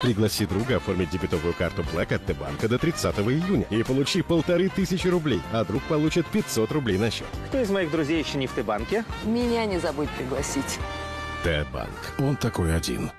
Пригласи друга оформить дебетовую карту Black от Т-банка до 30 июня и получи полторы тысячи рублей, а друг получит 500 рублей на счет. Кто из моих друзей еще не в Т-банке? Меня не забудь пригласить. Т-банк. Он такой один.